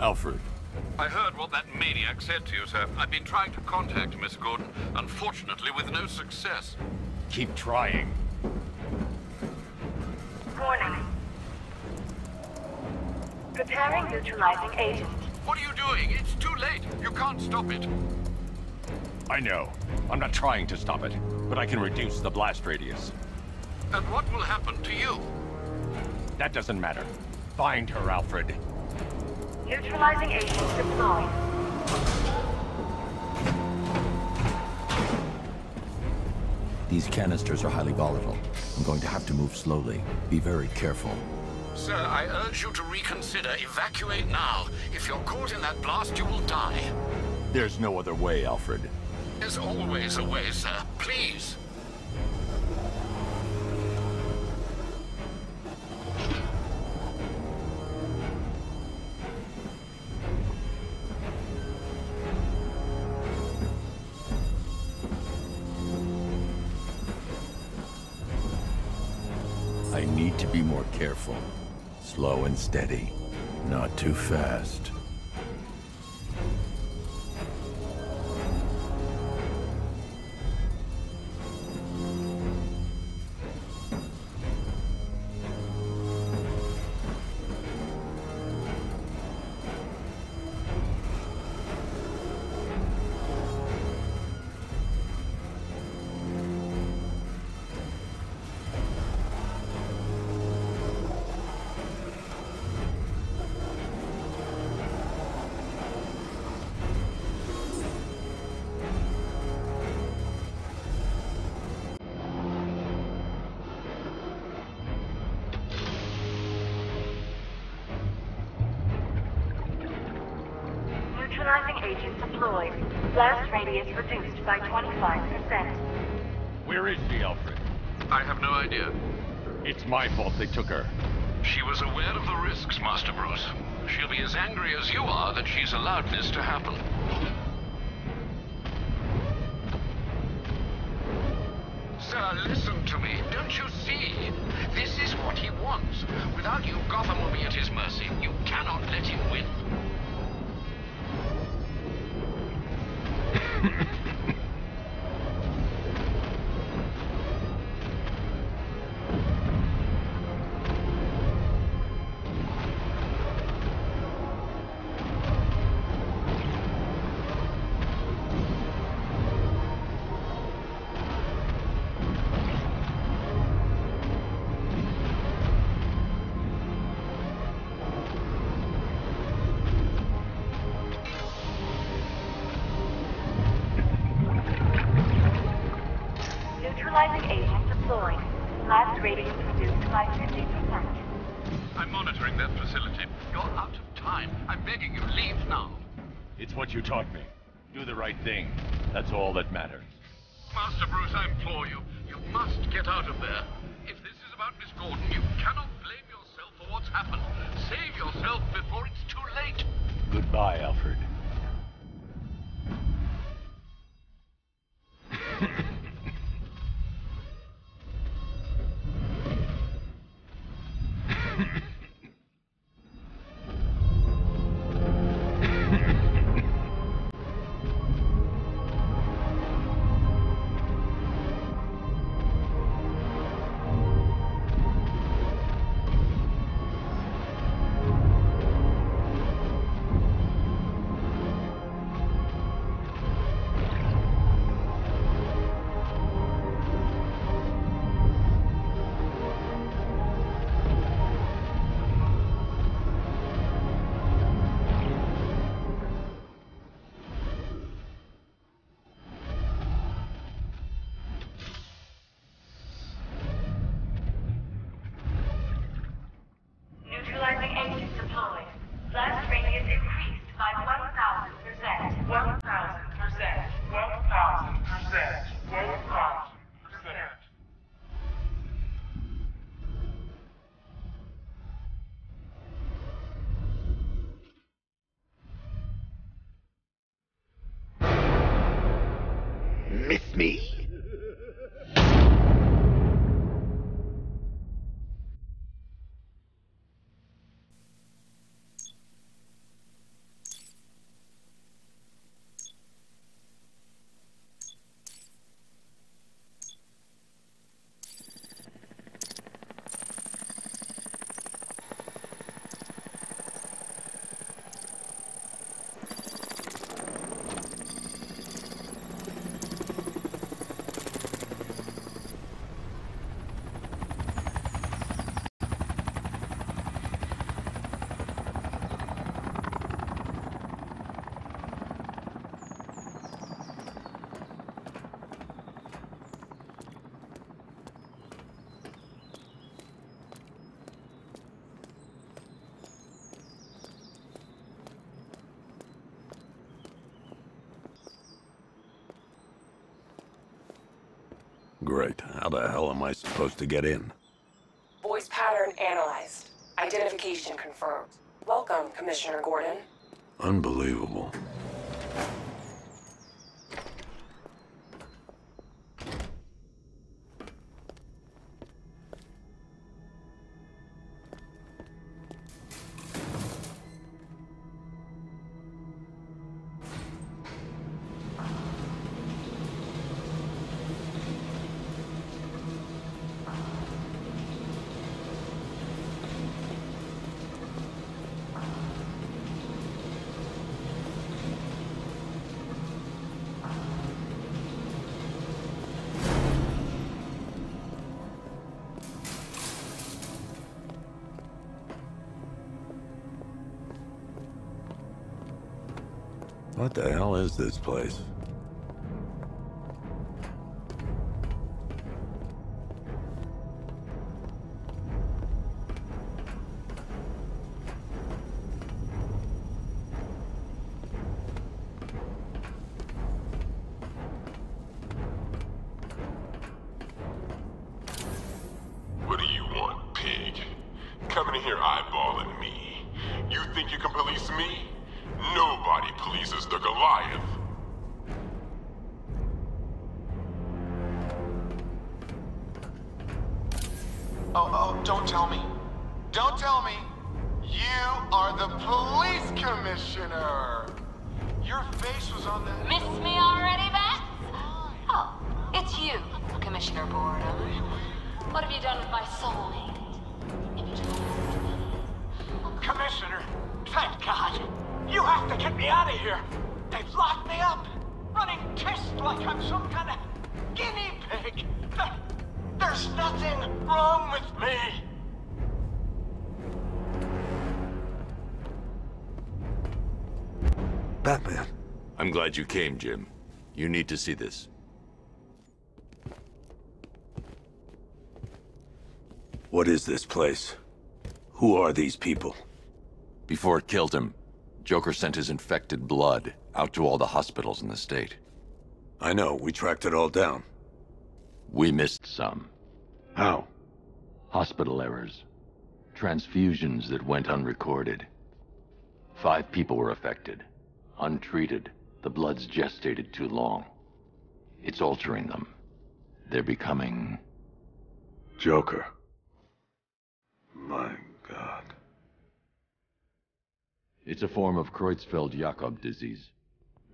Alfred. I heard what that maniac said to you, sir. I've been trying to contact Miss Gordon, unfortunately with no success. Keep trying. Warning. Preparing neutralizing agent. What are you doing? It's too late. You can't stop it. I know. I'm not trying to stop it, but I can reduce the blast radius. And what will happen to you? That doesn't matter. Find her, Alfred. Neutralizing agent deployed. These canisters are highly volatile. I'm going to have to move slowly. Be very careful. Sir, I urge you to reconsider. Evacuate now. If you're caught in that blast, you will die. There's no other way, Alfred. There's always a way, sir. Please. More careful. Slow and steady. Not too fast. Neutralizing agent deployed. Blast radius reduced by 25%. Where is she, Alfred? I have no idea. It's my fault they took her. She was aware of the risks, Master Bruce. She'll be as angry as you are that she's allowed this to happen. Right thing. That's all that matters. Master Bruce, I implore you. You must get out of there. If this is about Miss Gordon, you cannot blame yourself for what's happened. Save yourself before it's too late. Goodbye, Alfred. Miss me? How the hell am I supposed to get in? Voice pattern analyzed. Identification confirmed. Welcome, Commissioner Gordon. Unbelievable. What the hell is this place? What do you want, pig? Coming in here eyeballing me. You think you can police me? Nobody pleases the Goliath. Oh, oh, don't tell me. Don't tell me. You are the police commissioner. Your face was on the... Miss me already, Beth? Oh, it's you, Commissioner Boredom. What have you done with my soulmate? If you told me. Commissioner, thank God. You have to get me out of here. They've locked me up, running tests like I'm some kind of guinea pig. There- There's nothing wrong with me. Batman. I'm glad you came, Jim. You need to see this. What is this place? Who are these people? Before it killed him, Joker sent his infected blood out to all the hospitals in the state. I know, we tracked it all down. We missed some. How? Hospital errors. Transfusions that went unrecorded. Five people were affected. Untreated, the blood's gestated too long. It's altering them. They're becoming... Joker. My god. It's a form of Creutzfeldt-Jakob disease,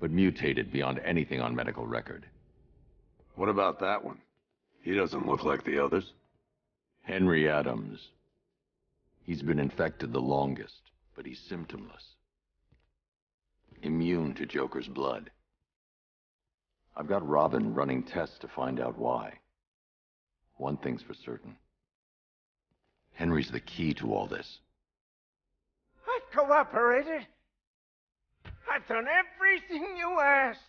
but mutated beyond anything on medical record. What about that one? He doesn't look like the others. Henry Adams. He's been infected the longest, but he's symptomless. Immune to Joker's blood. I've got Robin running tests to find out why. One thing's for certain. Henry's the key to all this. I've cooperated. I've done everything you asked.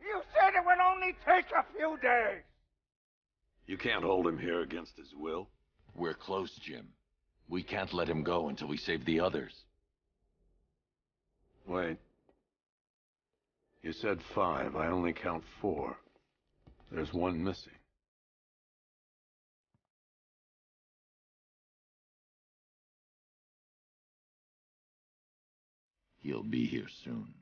You said it would only take a few days. You can't hold him here against his will. We're close, Jim. We can't let him go until we save the others. Wait. You said five. I only count four. There's one missing. He'll be here soon.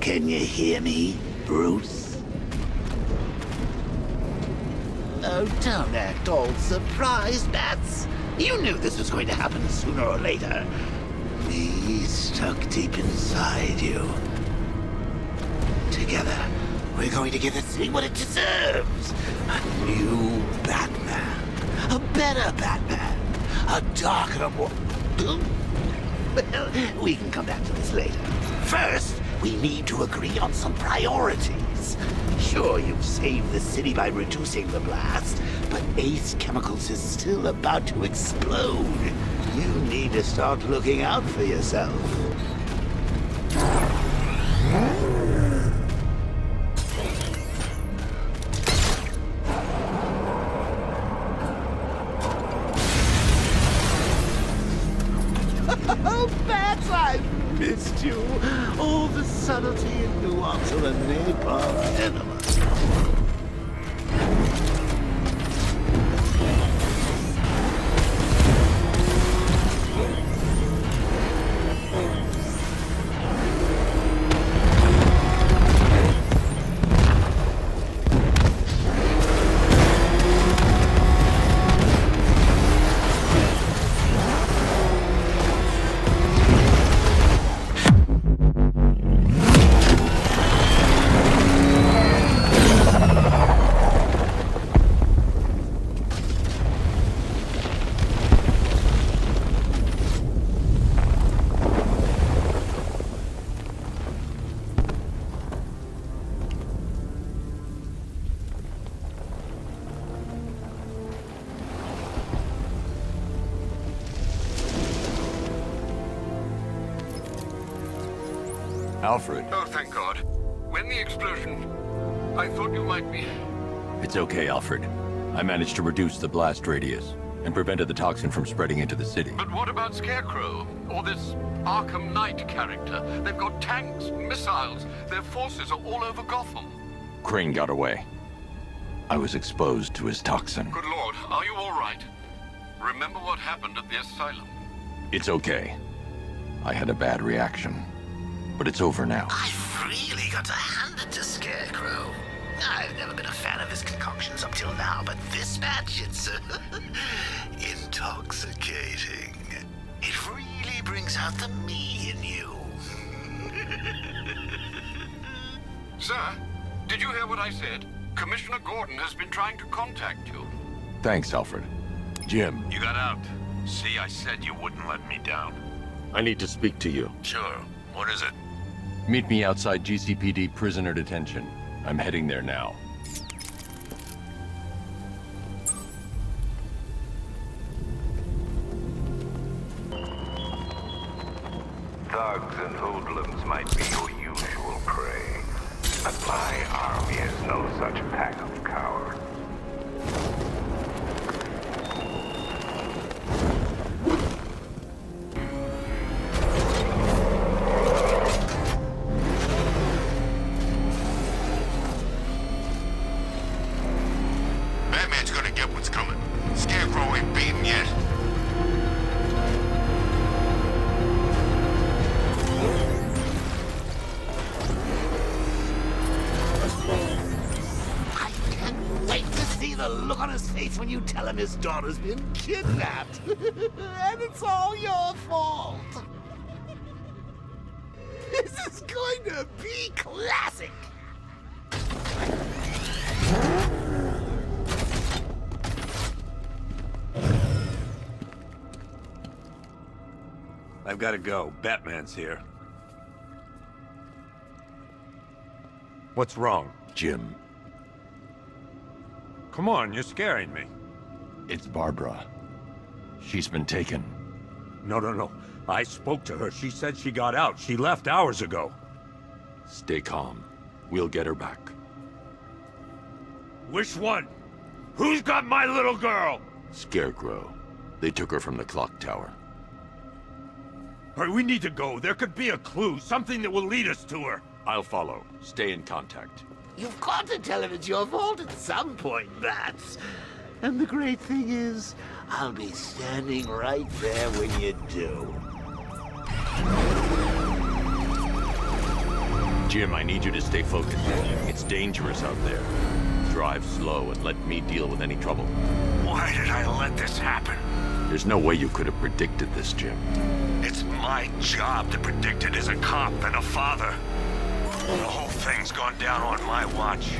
Can you hear me, Bruce? Oh, don't act all surprised, Bats. You knew this was going to happen sooner or later. Me stuck deep inside you. Together, we're going to give the city what it deserves. A new Batman. A better Batman. A darker, more... Well, we can come back to this later. First, we need to agree on some priorities. Sure, you've saved the city by reducing the blast, but Ace Chemicals is still about to explode. You need to start looking out for yourself. Alfred, Oh, thank God. When the explosion... I thought you might be... it's okay, Alfred. I managed to reduce the blast radius and prevented the toxin from spreading into the city. But what about Scarecrow? Or this Arkham Knight character? They've got tanks, missiles. Their forces are all over Gotham. Crane got away. I was exposed to his toxin. Good Lord, are you all right? Remember what happened at the asylum? It's okay. I had a bad reaction. But it's over now. I've really got to hand it to Scarecrow. I've never been a fan of his concoctions up till now, but this batch, it's uh, intoxicating. It really brings out the me in you. Sir, did you hear what I said? Commissioner Gordon has been trying to contact you. Thanks, Alfred. Jim, You got out. See, I said you wouldn't let me down. I need to speak to you. Sure. What is it? Meet me outside GCPD prisoner detention. I'm heading there now. Tell him his daughter's been kidnapped. and it's all your fault. This is going to be classic. I've got to go. Batman's here. What's wrong? Jim, Come on, you're scaring me. It's Barbara. She's been taken. No, no, no. I spoke to her. She said she got out. She left hours ago. Stay calm. We'll get her back. Which one? Who's got my little girl? Scarecrow. They took her from the clock tower. All right, we need to go. There could be a clue, something that will lead us to her. I'll follow. Stay in contact. You've got to tell him it's your fault at some point, Bats. And the great thing is, I'll be standing right there when you do. Jim, I need you to stay focused. It's dangerous out there. Drive slow and let me deal with any trouble. Why did I let this happen? There's no way you could have predicted this, Jim. It's my job to predict it as a cop and a father. The whole thing's gone down on my watch.